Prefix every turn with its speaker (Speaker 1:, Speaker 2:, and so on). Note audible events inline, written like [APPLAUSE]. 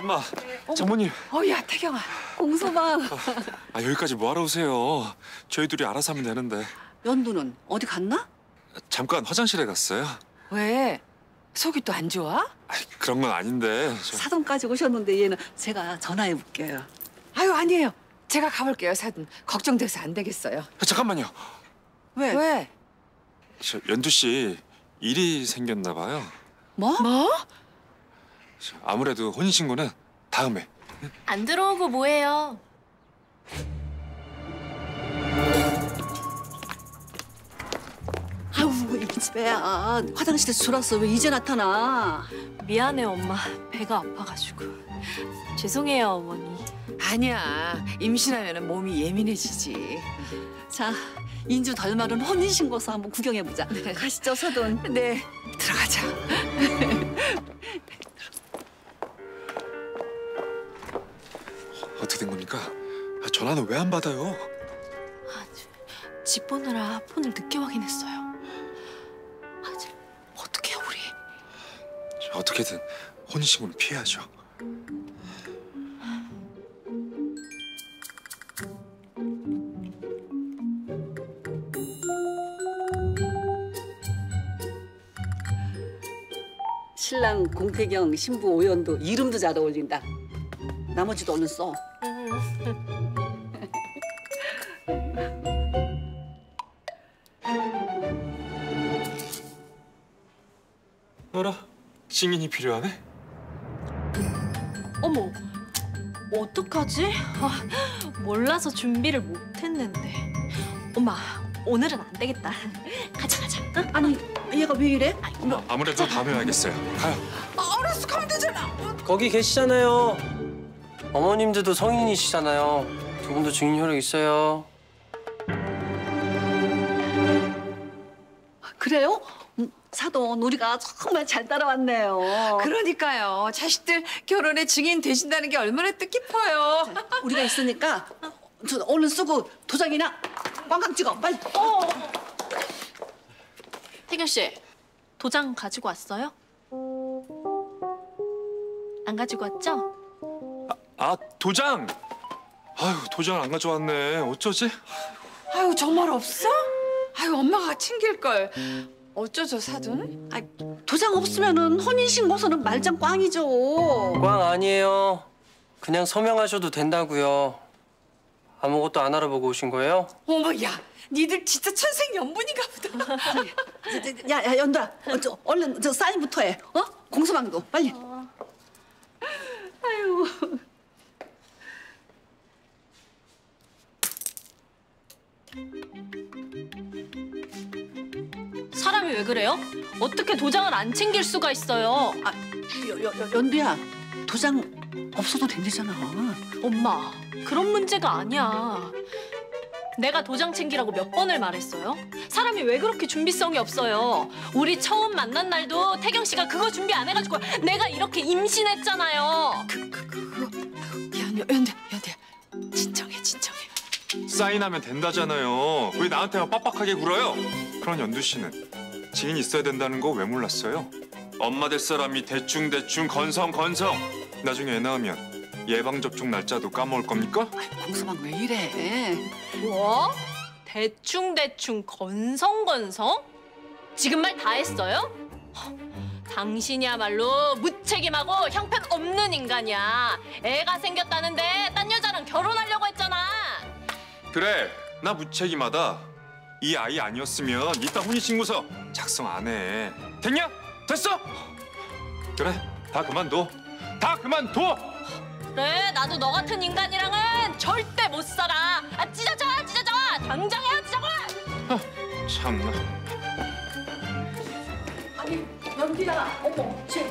Speaker 1: 엄마, 장모님.
Speaker 2: 어야 태경아.
Speaker 3: 공소방
Speaker 1: 아 여기까지 뭐하러 오세요? 저희 둘이 알아서 하면 되는데.
Speaker 3: 연두는 어디 갔나?
Speaker 1: 잠깐 화장실에 갔어요.
Speaker 2: 왜? 속이 또 안 좋아?
Speaker 1: 아 그런 건 아닌데. 저...
Speaker 3: 사돈까지 오셨는데 얘는 제가 전화해 볼게요.
Speaker 2: 아유 아니에요. 제가 가볼게요 사돈. 걱정돼서 안 되겠어요.
Speaker 1: 아, 잠깐만요.
Speaker 3: 왜?
Speaker 2: 왜?
Speaker 1: 저 연두 씨 일이 생겼나 봐요.
Speaker 3: 뭐?
Speaker 2: 뭐?
Speaker 1: 저, 아무래도 혼인 신고는 다음에.
Speaker 4: 안 들어오고 뭐해요?
Speaker 3: 아우 이 집애야 화장실에서 졸았어 왜 이제 나타나?
Speaker 4: 미안해 엄마 배가 아파가지고 죄송해요 어머니
Speaker 2: 아니야. 임신하면 몸이 예민해지지.
Speaker 3: 자 인주 덜 마른 혼인 신고서 한번 구경해 보자. 가시죠 사돈.
Speaker 2: 네 들어가자. [LAUGHS]
Speaker 1: 어떻게 된 겁니까? 아, 전화는 왜 안 받아요?
Speaker 4: 아, 저, 집 보느라 폰을 늦게 확인했어요 아, 저, 어떡해요 우리
Speaker 1: 저, 어떻게든 혼인 신고는 피해야죠.
Speaker 3: 신랑 공태경 신부 오연도 이름도 잘 어울린다. 나머지도 얼른 써.
Speaker 1: 어라, 증인이 필요하네?
Speaker 4: 어머 어떡하지? 아, 몰라서 준비를 못했는데 엄마 오늘은 안 되겠다 가자 가자 응?
Speaker 3: 아니 얘가 왜 이래?
Speaker 1: 아무래도 다음에 와야겠어요. 가요.
Speaker 2: 아, 알았어 가면 되잖아.
Speaker 5: 거기 계시잖아요. 어머님들도 성인이시잖아요. 두 분도 증인 효력 있어요.
Speaker 3: 그래요? 음, 사돈 우리가 정말 잘 따라왔네요.
Speaker 2: 그러니까요. 자식들 결혼에 증인 되신다는 게 얼마나 뜻깊어요.
Speaker 3: 우리가 있으니까 저 얼른 쓰고 도장이나 꽝꽝 찍어 빨리. 어.
Speaker 4: 태균 씨 도장 가지고 왔어요? 안 가지고 왔죠?
Speaker 1: 아 도장. 아유 도장 안 가져왔네. 어쩌지?
Speaker 2: 아유 정말 없어? 아유 엄마가 챙길 걸. 어쩌죠 사돈?
Speaker 3: 아, 도장 없으면은 혼인 신고서는 말짱 꽝이죠.
Speaker 5: 꽝 아니에요. 그냥 서명하셔도 된다고요. 아무것도 안 알아보고 오신 거예요?
Speaker 2: 어머 야, 니들 진짜 천생연분인가 보다.
Speaker 3: 야, 야 연두야, 어, 저, 얼른 저 사인부터 해. 어? 공소방도 빨리. 아유.
Speaker 4: 사람이 왜 그래요? 어떻게 도장을 안 챙길 수가 있어요?
Speaker 3: 아, 여, 여, 여, 연두야, 도장 없어도 된대잖아.
Speaker 4: 엄마, 그런 문제가 아니야. 내가 도장 챙기라고 몇 번을 말했어요? 사람이 왜 그렇게 준비성이 없어요? 우리 처음 만난 날도 태경 씨가 그거 준비 안 해가지고 내가 이렇게 임신했잖아요.
Speaker 2: 그, 그, 그거. 연, 연, 연대, 연대. 진정해, 진정해.
Speaker 1: 사인하면 된다잖아요. 왜 나한테만 빡빡하게 굴어요? 그런 연두 씨는 증인 있어야 된다는 거 왜 몰랐어요? 엄마 될 사람이 대충 대충 건성 건성. 나중에 애 낳으면 예방 접종 날짜도 까먹을 겁니까?
Speaker 3: 공소방 왜 이래?
Speaker 4: 뭐? 대충 대충 건성 건성? 지금 말 다 했어요? 허, 당신이야말로 무책임하고 형편없는 인간이야. 애가 생겼다는데 딴 여자랑 결혼하려고 했잖아.
Speaker 1: 그래, 나 무책임하다. 이 아이 아니었으면 이따 혼인신고서 작성 안 해. 됐냐? 됐어? 그래, 다 그만둬. 다 그만둬!
Speaker 4: 그래, 나도 너 같은 인간이랑은 절대 못 살아. 아, 찢어져, 찢어져. 당장 헤어지자고.
Speaker 1: 참나.
Speaker 3: 아니 연두야, 어머, 쟤